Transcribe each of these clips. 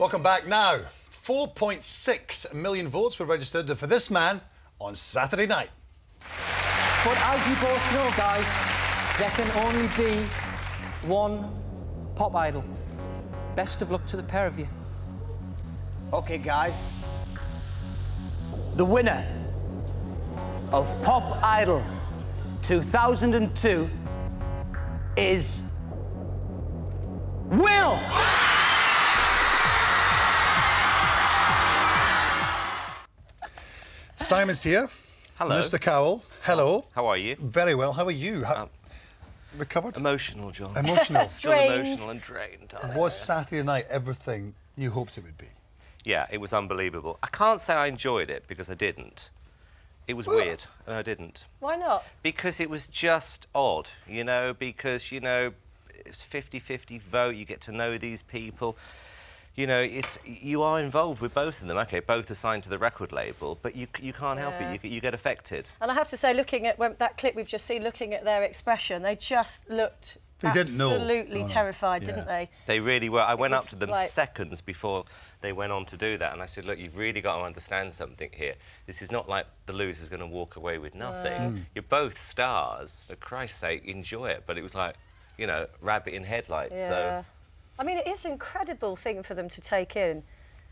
Welcome back now. 4.6 million votes were registered for this man on Saturday night. But as you both know, guys, there can only be one pop idol. Best of luck to the pair of you. Okay, guys. The winner of Pop Idol 2002 is Will. Simon's here. Hello. Mr. Cowell. Hello. How are you? Very well. How are you? How... Um, Recovered? Emotional, John. Emotional. Still emotional and drained. aren't Was Yes. Saturday night everything you hoped it would be? Yeah, it was unbelievable. I can't say I enjoyed it because I didn't. It was weird, and I didn't. Why not? Because it was just odd, you know, because, you know, it's 50-50 vote, you get to know these people. You know, it's you are involved with both of them. Okay, both assigned to the record label, but you you can't help Yeah. it. You, you get affected. And I have to say, looking at when, that clip we've just seen, looking at their expression, they just looked They didn't absolutely No, no. terrified, Yeah. didn't they? They really were. I went up to them like- seconds before they went on to do that, and I said, "Look, you've really got to understand something here. This is not like the loser's going to walk away with nothing. You're both stars. For Christ's sake, enjoy it." But it was like, you know, rabbit in headlights. Yeah. So, I mean, it is an incredible thing for them to take in.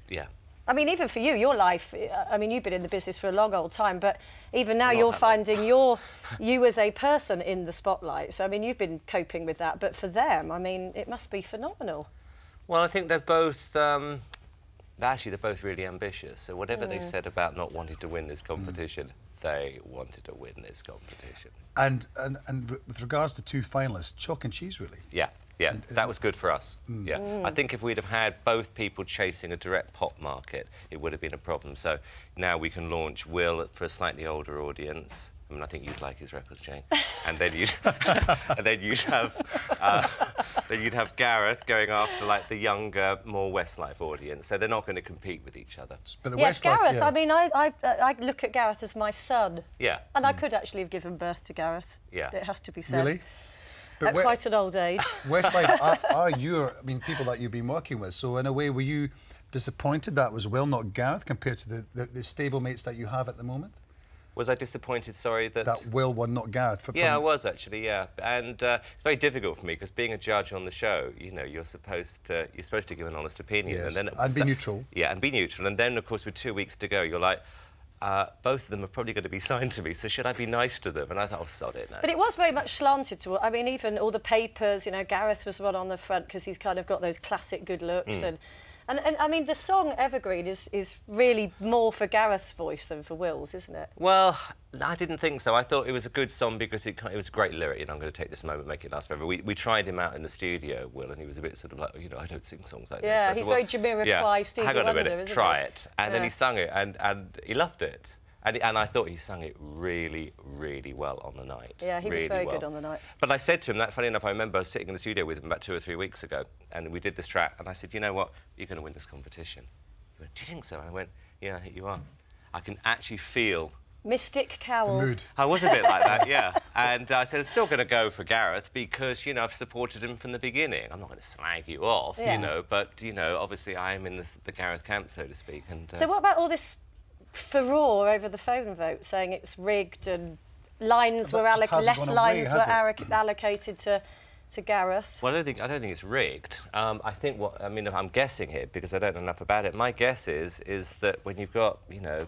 yeah. I mean, even for you, your life. uh, I mean, you've been in the business for a long old time, but even now Not you're finding your you as a person in the spotlight. So I mean, you've been coping with that, but for them, I mean, it must be phenomenal. Well, I think they're both. Um, actually, they're both really ambitious. So whatever Mm. they said about not wanting to win this competition, they wanted to win this competition. And, and, and re- with regards to two finalists, chalk and cheese, really. Yeah, yeah, And- that was good for us. Yeah, Mm. I think if we'd have had both people chasing a direct pop market, it would have been a problem. So now we can launch Will for a slightly older audience. I mean, I think you'd like his records, Jane. And then you'd, and then you'd have, uh, then you'd have Gareth going after like the younger, more Westlife audience. So they're not going to compete with each other. But the yes, Westlife, Gareth. yeah. I mean, I, I I look at Gareth as my son, Yeah, and I could actually have given birth to Gareth. Yeah. it has to be said. Really? At we- quite an old age. Westlife are, are your, I mean, people that you've been working with. So in a way, were you disappointed that was Will, not Gareth, compared to the, the, the stable mates that you have at the moment? was I disappointed? Sorry that. That Will won, not Gareth. From, Yeah, I was actually. Yeah, and uh, it's very difficult for me because being a judge on the show, you know, you're supposed to you're supposed to give an honest opinion, Yes, and then and be neutral. Yeah, and be neutral, and then of course with two weeks to go, you're like. Uh, both of them are probably going to be signed to me, so should I be nice to them? And I thought, oh, sod it, no. But it was very much slanted to. I mean, even all the papers. You know, Gareth was one on the front because he's kind of got those classic good looks, and, and and I mean, the song Evergreen is is really more for Gareth's voice than for Will's, isn't it? Well, I didn't think so. I thought it was a good song because it, it was a great lyric, and I'm going to take this moment, and make it last forever. We, we tried him out in the studio, Will, and he was a bit sort of like, you know, I don't sing songs like Yeah, this. I he's said, very yeah, Jamiroquai, Stevie Hang on a Wonder, minute, isn't try it. And then he sung it, and, and he loved it. And, and I thought he sang it really, really well on the night. Yeah, he was really very well. good on the night. But I said to him that, funny enough, I remember sitting in the studio with him about two or three weeks ago, and we did this track, and I said, you know what, you're going to win this competition. He went, do you think so? And I went, yeah, I think you are. I can actually feel Mystic Cowell. The mood. I was a bit like that, yeah. And I said, I'm still going to go for Gareth because, you know, I've supported him from the beginning. I'm not going to slag you off, Yeah. you know, but, you know, obviously I am in the, the Gareth camp, so to speak. And, uh, So what about all this furore over the phone vote, saying it's rigged and lines That were just alloc- less gone away, lines were it? allocated to to Gareth? Well, I don't think I don't think it's rigged. Um, I think what I mean, I'm guessing here because I don't know enough about it. My guess is is that when you've got you know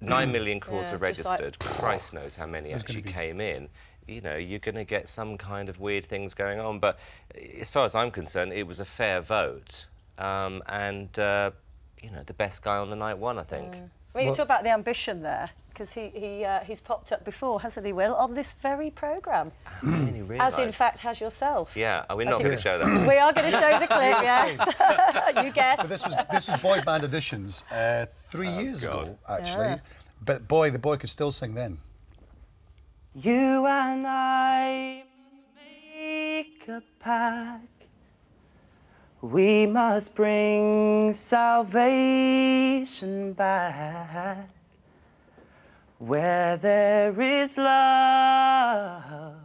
nine million calls Yeah, are just like- registered, Christ knows how many actually be- came in. You know, you're going to get some kind of weird things going on. But as far as I'm concerned, it was a fair vote, um, and uh, you know, the best guy on the night won. I think. I mean, you Well- talk about the ambition there, because he, he, uh, he's popped up before, hasn't he, Will, on this very programme? I As in fact has yourself. Yeah, are we not going to show that? We are going to show the clip, yes. you But guess. this was this was boy band auditions uh, three years ago, actually. Yeah. But boy, the boy could still sing then. You and I must make a pact. We must bring salvation back. Where there is love,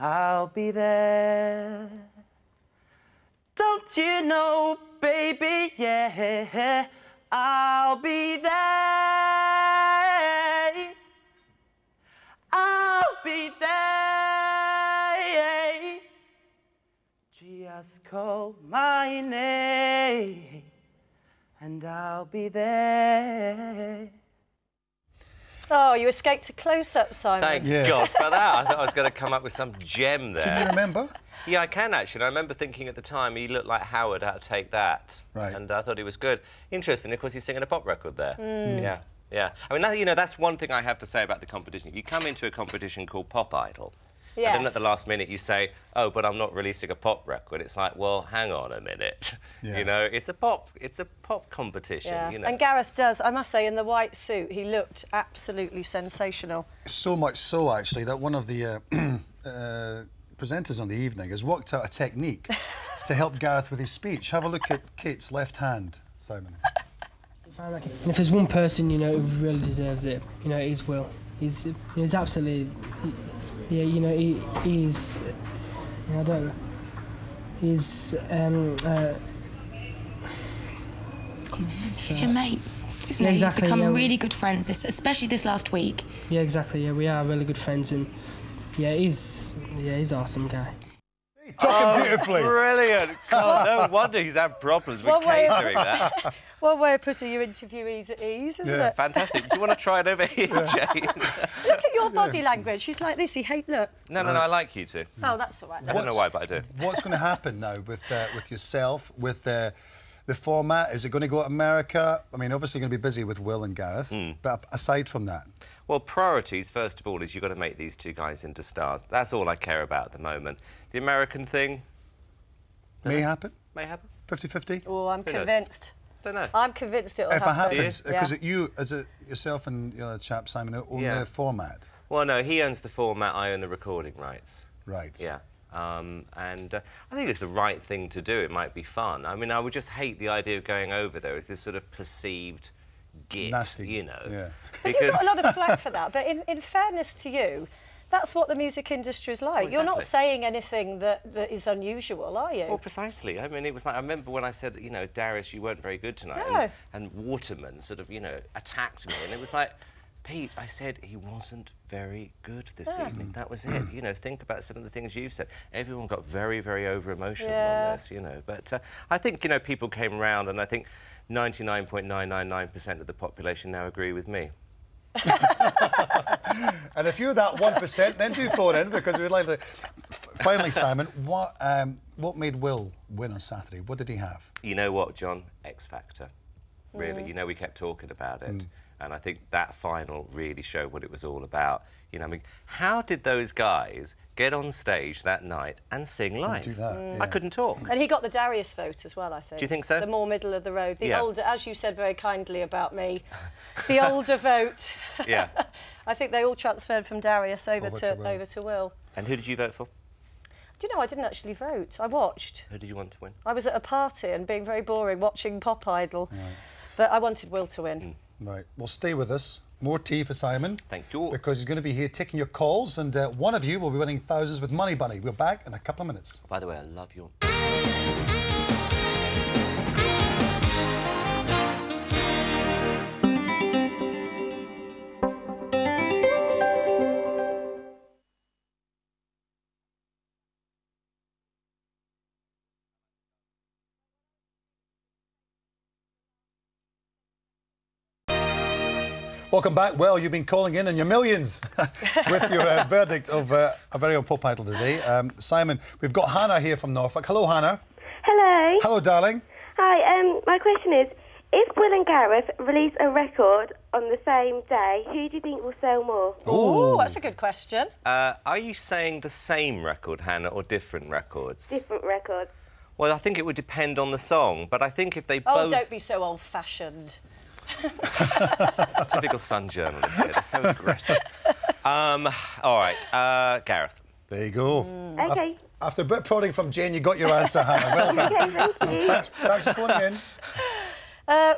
I'll be there. Don't you know, baby, yeah. I'll be there. Just call my name and I'll be there. Oh, you escaped a close-up, Simon. Thank Yes. God for that. I thought I was going to come up with some gem there. Can you remember? Yeah, I can actually. I remember thinking at the time he looked like Howard out to take that. Right. And I thought he was good. Interesting, of course, he's singing a pop record there. Hmm. Yeah, yeah. I mean, that, you know, that's one thing I have to say about the competition. You come into a competition called Pop Idol. And then at the last minute you say, oh, but I'm not releasing a pop record. It's like, well, hang on a minute. Yeah. You know, it's a pop, it's a pop competition, Yeah. you know. And Gareth does, I must say, in the white suit, he looked absolutely sensational. So much so, actually, that one of the uh, uh, presenters on the evening has worked out a technique to help Gareth with his speech. Have a look at Kate's left hand, Simon. And if there's one person, you know, who really deserves it, you know, it is Will. He's, he's absolutely, he, yeah, you know, he, he's, you know, I don't know. He's, um, uh, He's your mate, isn't Yeah, exactly, You've become yeah, we- really good friends, this, especially this last week. yeah, exactly. Yeah, we are really good friends, and yeah, he's, yeah, he's an awesome guy. He's Talking beautifully. Brilliant. God, no wonder he's had problems with One catering that. One way of putting your interviewees at ease, isn't Yeah. it? Fantastic. Do you want to try it over here, Jane? Look at your body language. She's like this. He hate look. no, no, no, I like you two. Oh, that's all right. I don't know why, but I do. What's going to happen now with uh, with yourself, with uh, the format? Is it going to go to America? I mean, obviously, you're going to be busy with Will and Gareth, Hmm. but aside from that, Well, priorities, first of all, is you've got to make these two guys into stars. That's all I care about at the moment. The American thing may happen? may happen. 50 50? Oh, I'm Who knows? Convinced. Don't know. I'm convinced it'll If it happen. happens, Yeah. because you, as a, yourself and the other chap, Simon, own Yeah. the format. Well, no, he owns the format, I own the recording rights. Right. Yeah. Um, and uh, I think it's the right thing to do. It might be fun. I mean, I would just hate the idea of going over there as this sort of perceived git, Nasty, you know. yeah. But you got a lot of flack for that. But in, in fairness to you, that's what the music industry is like. You're not saying anything that, that is unusual, are you? Well, precisely. I mean, it was like I remember when I said, you know, Darius, you weren't very good tonight, No. and, and Waterman sort of, you know, attacked me, and it was like, Pete, I said he wasn't very good this evening. That was it. You know, think about some of the things you've said. Everyone got very, very over emotional Yeah. on this, you know. But uh, I think, you know, people came round, and I think 99.999% of the population now agree with me. And if you're that 1%, then do phone in because we'd like to. Finally, Simon, what, um, what made Will win on Saturday? What did he have? You know what, John? X Factor. Really, you know, we kept talking about it, and I think that final really showed what it was all about. You know, I mean, how did those guys get on stage that night and sing live? do that, Mm. yeah. I couldn't talk. And he got the Darius vote as well, I think. Do you think so? The more middle of the road. The Yeah. older, as you said very kindly about me, the older vote. Yeah. I think they all transferred from Darius over, Over to, to over to Will. And who did you vote for? Do you know, I didn't actually vote. I watched. Who did you want to win? I was at a party and being very boring watching Pop Idol. But I wanted Will to win. Right. Well, stay with us. More tea for Simon. Thank you. Because he's going to be here taking your calls, and uh, one of you will be winning thousands with Money Bunny. We're back in a couple of minutes. By the way, I love your. Welcome back. Well, you've been calling in and your millions with your uh, verdict of uh, a very own pop idol today. Um, Simon, we've got Hannah here from Norfolk. Hello, Hannah. Hello. Hello, darling. Hi. Um, my question is, if Will and Gareth release a record on the same day, who do you think will sell more? Oh, that's a good question. Uh, are you saying the same record, Hannah, or different records? Different records. well, I think it would depend on the song, but I think if they Oh, both. don't be so old-fashioned. Typical Sun journalist. here, they're so aggressive. Um, all right, uh, Gareth. There you go. Okay. After a bit of prodding from Jane, you got your answer, Hannah. Well done. Okay, thank you. Thanks, thanks for phoning in. Uh,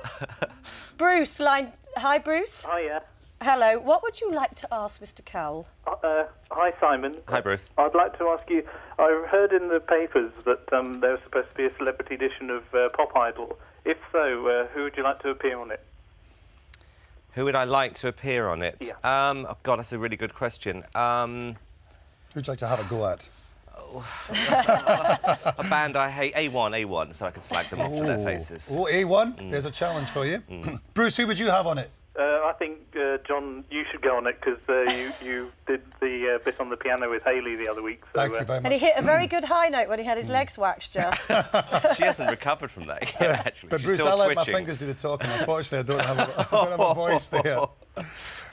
Bruce, line. Hi, Bruce. Hiya. Hello. What would you like to ask Mr. Cowell? Uh, hi, Simon. Hi, Bruce. I'd like to ask you. I heard in the papers that um, there was supposed to be a celebrity edition of uh, Pop Idol If so, uh, who would you like to appear on it? Who would I like to appear on it? Yeah. Um, oh God, that's a really good question. Um, Who'd you like to have a go at? a band I hate, A1, A1, so I can slag them off to their faces. Oh, A1, there's a challenge for you. Bruce, who would you have on it? Uh, I think, uh, John, you should go on it because uh, you, you did the uh, bit on the piano with Haley the other week. So, Thank uh, you very much. And he hit a very good high note when he had his legs waxed just. she hasn't recovered from that yet, actually. But She's Bruce, still I let my fingers do the talking. Unfortunately, I don't have a, I don't have a voice there.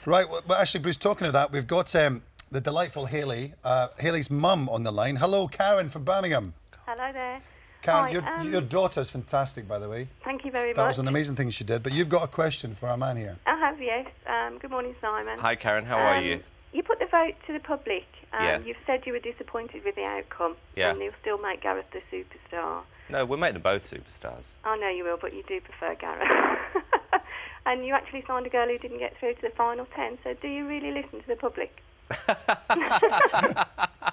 Right, well, but actually, Bruce, talking of that, we've got um, the delightful Haley, uh, Haley's mum on the line. Hello, Karen from Birmingham. Hello there. Karen, Hi, your, um, your daughter's fantastic, by the way. Thank you very That much. That was an amazing thing she did. But you've got a question for our man here. I have, yes. Um, good morning, Simon. Hi, Karen, how are Um, you? You put the vote to the public. Um, Yeah. You've said you were disappointed with the outcome. Yeah. And you'll still make Gareth the superstar. No, we'll make them both superstars. I know you will, but you do prefer Gareth. and you actually signed a girl who didn't get through to the final ten, so do you really listen to the public?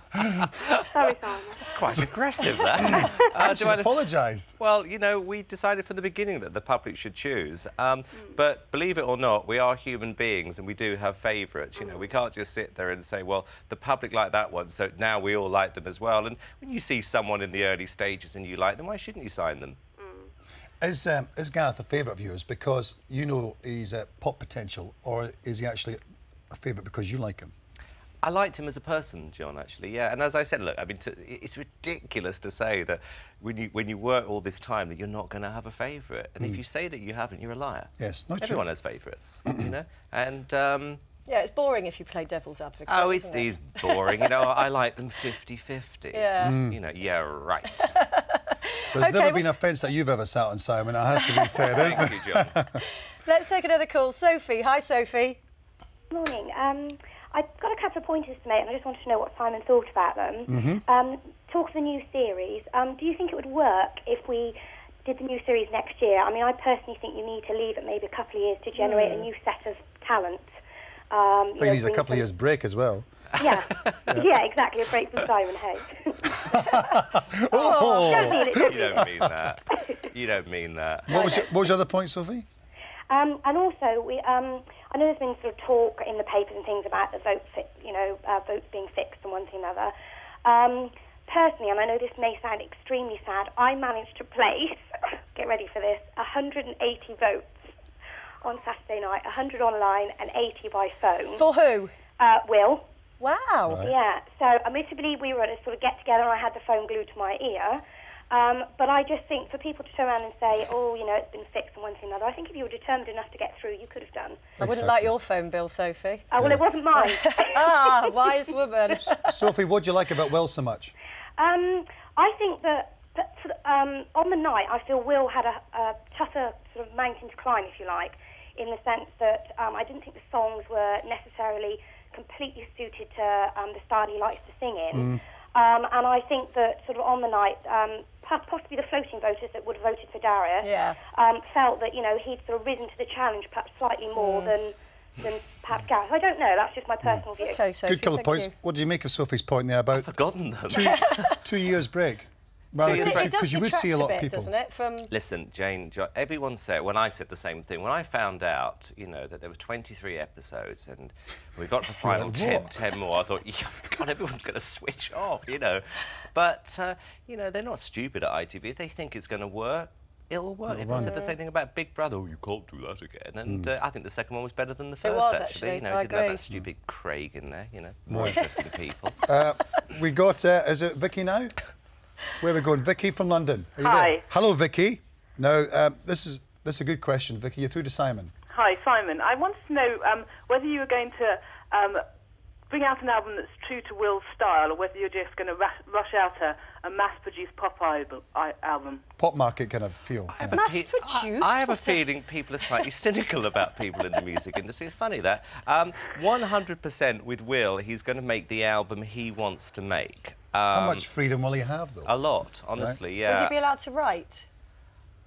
Sorry, Simon. It's quite aggressive, that. Uh, She's do I just- apologised. Well, you know, we decided from the beginning that the public should choose. Um, But believe it or not, we are human beings and we do have favourites. You know, we can't just sit there and say, well, the public like that one, so now we all like them as well. And when you see someone in the early stages and you like them, why shouldn't you sign them? Is, um, is Gareth a favourite of yours because you know he's a pop potential, or is he actually a favourite because you like him? I liked him as a person, John. Actually, yeah. And as I said, look, I mean, to, it's ridiculous to say that when you when you work all this time that you're not going to have a favourite. And if you say that you haven't, you're a liar. Yes, not true. Everyone has favourites, you know. And um, yeah, it's boring if you play devil's advocate. oh, it's isn't it? these boring. You know, I like them 50-50. Yeah. You know, yeah, right. There's Okay, never well- been a fence that you've ever sat on, Simon. It has to be said, isn't Thank you, John. Let's take another call. Sophie. Hi, Sophie. Morning. Um, I've got a couple of pointers to make, and I just wanted to know what Simon thought about them. Mm-hmm. Um, talk of the new series. Um, do you think it would work if we did the new series next year? I mean, I personally think you need to leave it maybe a couple of years to generate a new set of talent. Um, I think know, he needs a couple of years break as well. Yeah. yeah, exactly. A break from Simon Hay. Oh! Don't it, You don't mean that. You don't mean that. What was, your, what was your other point, Sophie? Um, and also, we, um, I know there's been sort of talk in the papers and things about the vote, fi- you know, uh, votes being fixed and one thing and another. Um, personally, and I know this may sound extremely sad, I managed to place, get ready for this, 180 votes on Saturday night, 100 online and 80 by phone. For who? Uh, Will. Wow. Yeah, so admittedly we were at a sort of get together and I had the phone glued to my ear. Um, but I just think for people to turn around and say, oh, you know, it's been fixed and one thing and another, I think if you were determined enough to get through, you could have done. I wouldn't like your phone bill, Sophie. Oh, well, it wasn't mine. ah, wise woman. Sophie, what do you like about Will so much? um, I think that, that um, on the night, I feel Will had a, a tougher sort of mountain to climb, if you like, in the sense that um, I didn't think the songs were necessarily completely suited to um, the style he likes to sing in. Um, and I think that sort of on the night, um, possibly the floating voters that would have voted for Darius Yeah. um, felt that, you know, he'd sort of risen to the challenge perhaps slightly more than, than perhaps Gareth. I don't know, that's just my personal view. Okay, Sophie, Good couple of points. you. What do you make of Sophie's point there about Forgotten them. two, two years break? Rather, years It, it does because you would see a detract lot a of bit, people. doesn't it? From Listen, Jane, everyone said, when I said the same thing, when I found out, you know, that there were 23 episodes and we got to the final like, 10, 10 more, I thought, yeah, God, everyone's going to switch off, you know. But, uh, you know, they're not stupid at ITV. If they think it's going to work, it'll work. If Everyone said the same thing about Big Brother. Oh, you can't do that again. And Hmm. uh, I think the second one was better than the first, It was, actually. actually. You know, I it didn't have that stupid Craig in there, you know, more interesting people. Uh, we got, uh, is it Vicky now? Where are we going? Vicky from London. Are you Hi. there? Hello, Vicky. Now, um, this is this is a good question, Vicky. You're through to Simon. Hi, Simon. I wanted to know um, whether you were going to um, bring out an album that's true to Will's style, or whether you're just going to rush, rush out a, a mass-produced pop album. I, album. Pop market kind of feel. I have a Mass pe- produced? I, I have a a- feeling people are slightly cynical about people in the music industry. It's funny that. Um, 100% with Will, he's going to make the album he wants to make. Um, How much freedom will he have, though? A lot, honestly, yeah. Will yeah. you be allowed to write?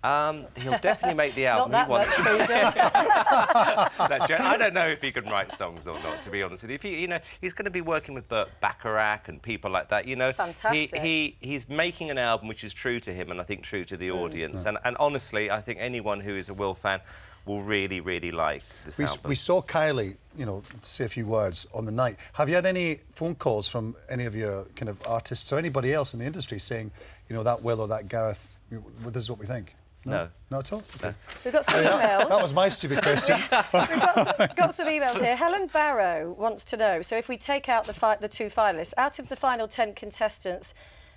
Um, he'll definitely make the album. Not that he wants much to. freedom. No, I don't know if he can write songs or not, to be honest with you. If he, you know, he's going to be working with Burt Bacharach and people like that. You know, Fantastic. He, he he's making an album which is true to him, and I think true to the Mm. audience. And, and honestly, I think anyone who is a Will fan will really, really like this We, album. we saw Kylie, you know, say a few words on the night. Have you had any phone calls from any of your kind of artists or anybody else in the industry saying, you know, that Will or that Gareth, well, this is what we think? No. Not at all? Okay. We've got some emails. That was my stupid question. We've got some emails here. Helen Barrow wants to know. So, if we take out the fi- the two finalists, out of the final ten contestants,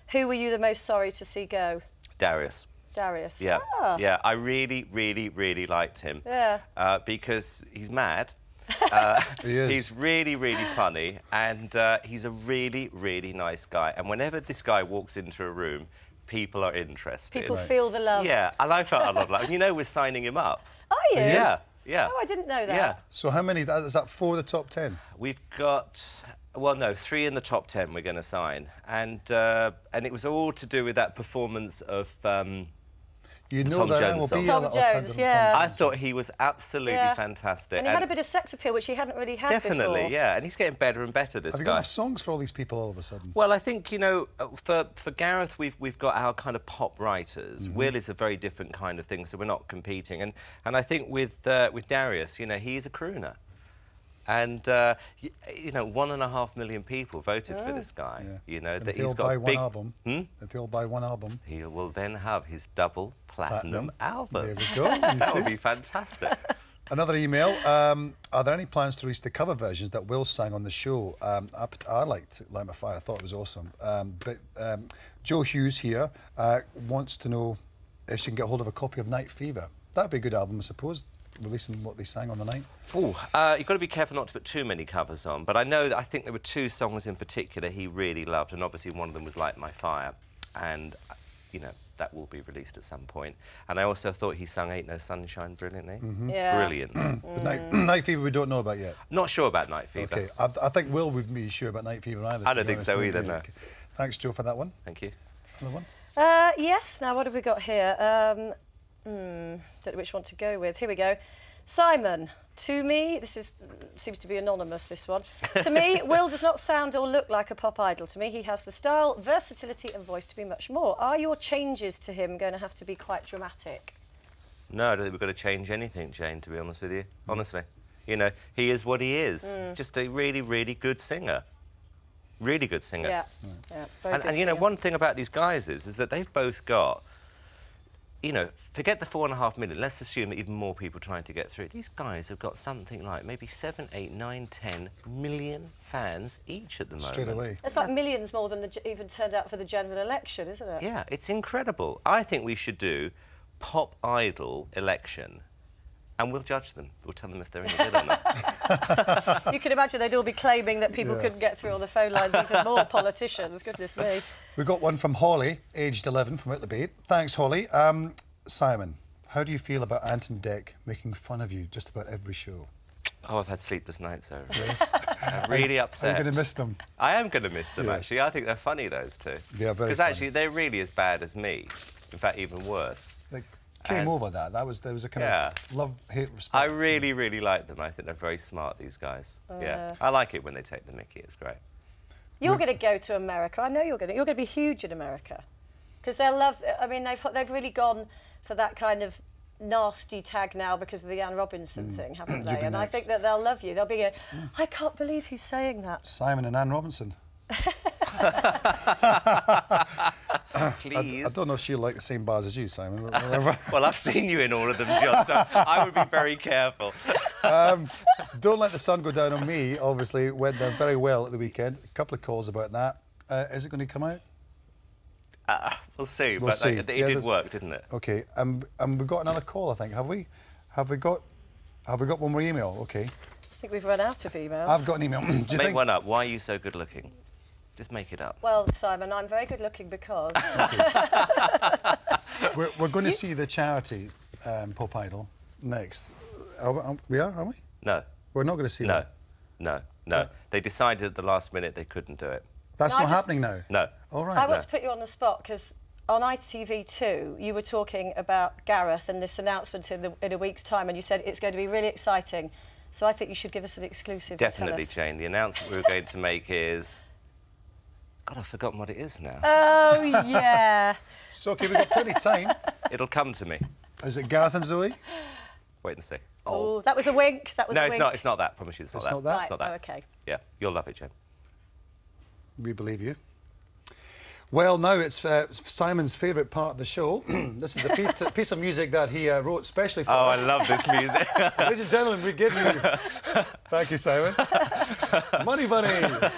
who were you the most sorry to see go? Darius. Darius. Yeah, Ah. yeah. I really, really, really liked him. Yeah. Uh, because he's mad. Uh, He is. He's really, really funny, and uh, he's a really, really nice guy. And whenever this guy walks into a room, people are interested. People feel the love. Yeah, and I felt a lot of love. You know, we're signing him up. Are you? Yeah, yeah. Oh, I didn't know that. Yeah. so how many, Is that four of the top ten? We've got, well, no, three in the top ten we're going to sign, and uh, and it was all to do with that performance of. Um, You know Tom that Jones will song. be Tom a lot of Jones, times- yeah. I thought he was absolutely Yeah. fantastic. And he had a bit of sex appeal, which he hadn't really had Definitely, before. yeah, and he's getting better and better. This Have you got enough songs for all these people all of a sudden? Well, I think you know, uh, for for Gareth, we've we've got our kind of pop writers. Mm-hmm. Will is a very different kind of thing, so we're not competing. And and I think with uh, with Darius, you know, he's a crooner, and uh, y- you know, one and a half million people voted for this guy. Yeah. You know And that if they all he's got buy a one big. album, Hmm? if they all buy one album, He will then have his double platinum, album. There we go, you that would be fantastic. Another email. Um, are there any plans to release the cover versions that Will sang on the show? Um, I, I liked Light My Fire. I thought it was awesome. Um, but um, Joe Hughes here uh, wants to know if she can get hold of a copy of Night Fever. That'd be a good album, I suppose, releasing what they sang on the night. Oh, uh, you've got to be careful not to put too many covers on. But I know that I think there were two songs in particular he really loved, and obviously one of them was "Light My Fire," and uh, you know that will be released at some point. And I also thought he sung "Ain't No Sunshine" brilliantly. Yeah. Brilliant. But Night, Night Fever we don't know about yet. Not sure about Night Fever. Okay, I, I think Will would be sure about Night Fever either. I don't be think honest so with either, you. no. Okay. Thanks, Joe, for that one. Thank you. Another one. Uh, yes. Now, what have we got here? Um, hmm, don't know which one to go with. Here we go. Simon, to me, this is seems to be anonymous. This one. to me, Will does not sound or look like a pop idol. To me, he has the style, versatility, and voice to be much more. Are your changes to him going to have to be quite dramatic? No, I don't think we've got to change anything, Jane. To be honest with you, honestly, you know, he is what he is. Mm. Just a really, really good singer. Really good singer. Yeah. yeah And, and you know, one thing about these guys is, is that they've both got, you know, forget the four and a half million. Let's assume that even more people trying to get through. These guys have got something like maybe seven, eight, nine, ten million fans each at the moment. Straight away. It's like millions more than the, even turned out for the general election, isn't it? Yeah, it's incredible. I think we should do pop idol election, and we'll judge them. We'll tell them if they're any good or not. You can imagine they'd all be claiming that people Yeah. couldn't get through all the phone lines, even more politicians. Goodness me. We've got one from Holly, aged 11, from Out the Whitley Thanks, Holly. Um, Simon, how do you feel about Ant and Dec making fun of you just about every show? Oh, I've had sleepless nights over it. I'm really Are upset. you going to miss them? I am going to miss them, Yeah. actually. I think they're funny, those two. They are very Because actually, they're really as bad as me. In fact, even worse. They came And- over that. That was there was a kind Yeah. of love, hate, respect. I really, really like them. I think they're very smart, these guys. yeah. I like it when they take the mickey. It's great. You're going to go to America. I know you're going to. You're going to be huge in America, because they'll love. I mean, they've they've really gone for that kind of nasty tag now because of the Anne Robinson mm. thing, haven't they? And I think that they'll love you. They'll be going, I can't believe he's saying that. Simon and Anne Robinson. Please. I don't know if she'll like the same bars as you, Simon. but whatever. well, I've seen you in all of them, John, so I would be very careful. um, don't let the sun go down on me. Obviously, it went down very well at the weekend. A couple of calls about that. Uh, is it going to come out? Uh, we'll see. We'll but see. It, it Yeah, did there's- work, didn't it? Okay, and and we've got another call. I think have we? Have we got? Have we got one more email? Okay, I think we've run out of emails. I've got an email. Do you Make think? one up. Why are you so good looking? Just make it up. Well, Simon, I'm very good looking because. We're, we're going to see the charity um, Pop Idol next. Are we, are we are, are we? No. We're not going to see No. that. No. No. They decided at the last minute they couldn't do it. That's No, not just- happening now. No. All right. I want to put you on the spot because on ITV2, you were talking about Gareth and this announcement in, the, in a week's time, and you said it's going to be really exciting. So I think you should give us an exclusive. Definitely. Jane. The announcement we were going to make is. God, I've forgotten what it is now. Oh, yeah. So, okay, we've got plenty of time. It'll come to me. Is it Gareth and Zoe? Wait and see. Oh, that was a wink. That was no, a it's wink. not. It's not that. Promise you, it's, It's not not that. that? Right, It's not that. oh, okay. Yeah, you'll love it, Jane. We believe you. Well, now it's uh, Simon's favourite part of the show. this is a piece, piece of music that he uh, wrote specially for Oh, I love this music. Ladies and gentlemen, we give you. Thank you, Simon. Money Bunny.